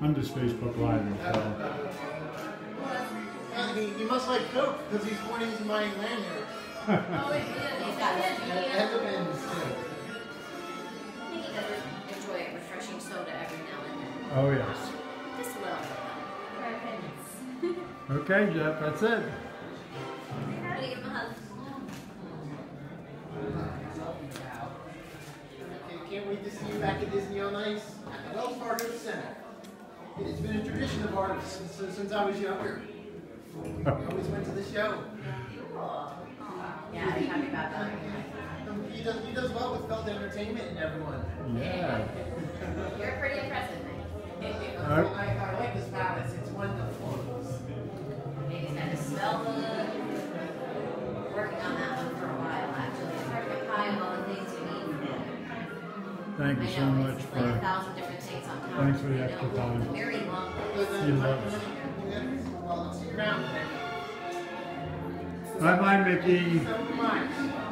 I'm just Facebook Live. So. Uh, he, he must like Coke because he's pointing to my lanyard. Oh, wait, yeah, he's got it. And the bins too. I think he does enjoy a refreshing soda every now and then. Oh yes. Just a little bit. though. Okay, Jeff, that's it. Gotta give him a hug. Okay, can't wait to see you back at Disney on Ice at the Wells Fargo Center. It's been a tradition of ours since, since I was younger. We always went to the show. Cool. Yeah, I'm happy about that. He does, he does well with Feld Entertainment and everyone. Yeah. You're pretty impressive, man. I, I, oh I like this balance. It's wonderful. Maybe kind of smell the. Working on that one for a while, actually. It's hard to compile all the things you need. Thank you so know, much it's like a for. thousand different things. Thanks for the extra time. Very long. He loves. Let's see you. Bye bye, Mickey. So much.